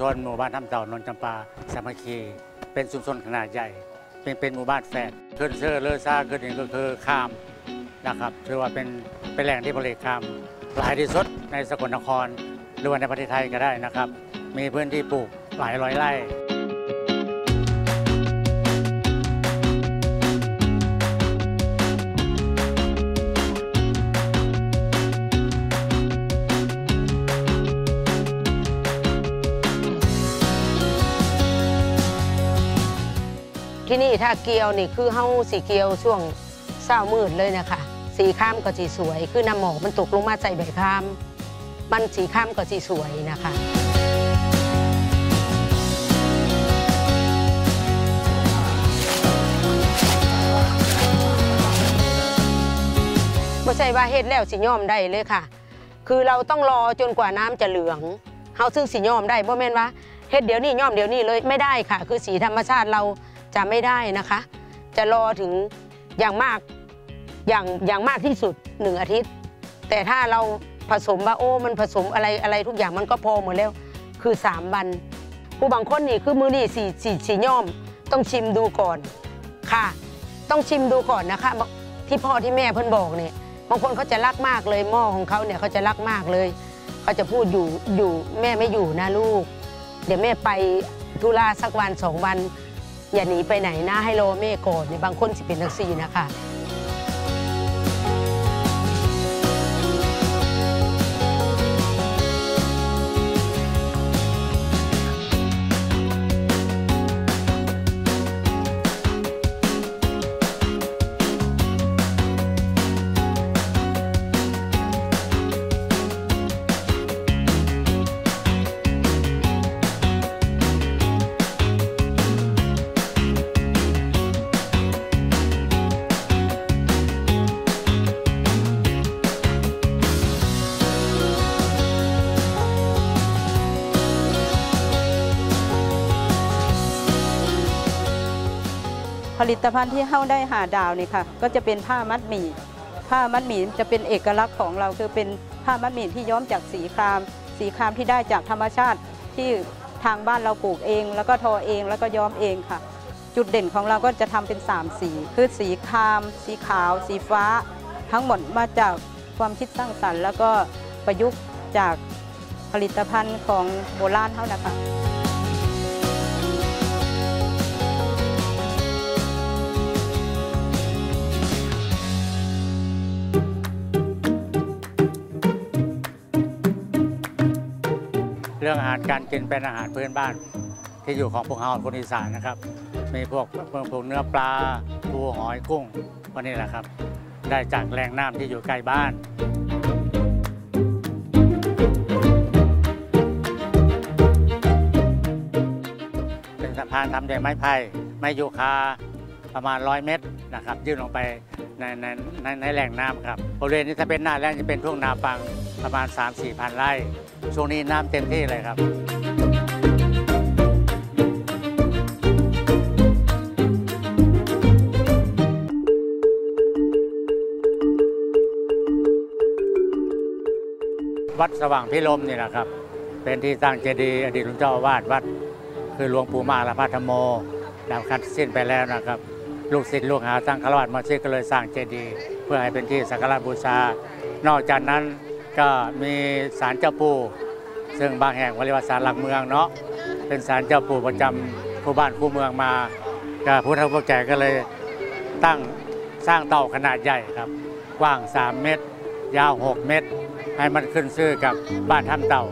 ชุมชนหมู่บ้านถ้ำเต่านนจำปาสามัคคี เป็นชุมชนขนาดใหญ่ เป็นเป็นหมู่บ้านแฝดขึ้นเชื่อเลอซ่าขึ้นนี่ก็คือข้ามนะครับถือว่าเป็นเป็นแหล่งที่ผลิตข้ามหลายที่สุดในสกลนครหรือว่าในประเทศไทยก็ได้นะครับ มีพื้นที่ปลูกหลายร้อยไร่ ที่นี่ถ้าเกียวนี่คือเฮาสีเกียวช่วงเศร้ามืดเลยนะคะสีข้ามก็สีสวย คือน้ำหมอกมันตกลงมาใส่ใบข้าม มันสีข้ามก็สีสวยนะคะไม่ใช่ว่าเฮ็ดแล้วสิย่อมได้เลยค่ะ คือเราต้องรอจนกว่าน้ำจะเหลืองเฮาซึ่งสิย่อมได้บ่แม่นว่าเฮ็ดเดี๋ยวนี้ย่อมเดี๋ยวนี้เลยไม่ได้ค่ะ คือสีธรรมชาติเรา จะไม่ได้นะคะ จะรอถึงอย่างมากอย่างอย่างมากที่สุดหนึ่งอาทิตย์ แต่ถ้าเราผสมว่าโอ้มันผสมอะไรอะไรทุกอย่างมันก็พอหมดแล้ว คือสามวัน ผู้บางคนนี่คือมือนี่สี่สี่สี่ย่อม ต้องชิมดูก่อนค่ะ ต้องชิมดูก่อนนะคะ ที่พ่อที่แม่เพิ่นบอกเนี่ยบางคนเขาจะรักมากเลยหม้อของเขาเนี่ยเขาจะรักมากเลยเขาจะพูดอยู่อยู่แม่ไม่อยู่นะลูก เดี๋ยวแม่ไปธุระสักวันสองวัน อย่าหนีไปไหนนะให้รอแม่ก่อนเนี่ยบางคนสิเป็นทักซีนะคะ ผลิตภัณฑ์ที่เข้าได้หาดาวนี่ค่ะก็จะเป็นผ้ามัดหมี่ผ้ามัดหมี่จะเป็นเอกลักษณ์ของเราคือเป็นผ้ามัดหมี่ที่ย้อมจากสีคราม สีครามที่ได้จากธรรมชาติที่ทางบ้านเราปลูกเอง แล้วก็ทอเองแล้วก็ย้อมเองค่ะ จุดเด่นของเราก็จะทำเป็น 3 สี คือสีคราม สีขาว สีฟ้า ทั้งหมดมาจากความคิดสร้างสรรค์ แล้วก็ประยุกต์จากผลิตภัณฑ์ของโบราณเท่านะคะ รื่องอาหารการกินเป็นอาหารพื้นบ้าน ที่อยู่ของพวกเราคนอีสานนะครับ มีพวกพวกเนื้อปลาปูหอยกุ้งพวกนี้แหละครับ ได้จากแหล่งน้ำที่อยู่ใกล้บ้านเป็นสะพานทำด้วยไม้ไผ่ไม้ยูคาประมาณ 100 เมตรนะครับ ยื่นลงไปในในในในแหล่งน้ำครับบริเวณนี้ถ้าเป็นหน้าแล้งจะเป็นทุ่งนาปัง ประมาณ 3-4พันไร่ ช่วงนี้น้ำเต็มที่เลยครับวัดสว่างพิรมนี่นะครับ เป็นที่ตั้งเจดีย์อดีตหลวงเจ้าอาวาสวัด คือหลวงปู่มาลพัทโมดาวคัดสิ้นไปแล้วนะครับ ลูกศิษย์ลูกหาตั้งคารวะมาชิกก็เลยสร้างเจดีย์เพื่อให้เป็นที่สักการะบูชา นอกจากนั้น ก็มีศาลเจ้าปู่ซึ่งบางแห่งเรียกว่าศาลหลักเมืองเนาะเป็นศาลเจ้าปู่ประจำคู่บ้านคู่เมืองมาก็ผู้เฒ่าผู้แก่ก็เลยตั้งสร้างเต่าขนาดใหญ่ครับ กว้าง 3 เมตร ยาว 6 เมตร ให้มันขึ้นชื่อกับบ้านถ้ำเต่า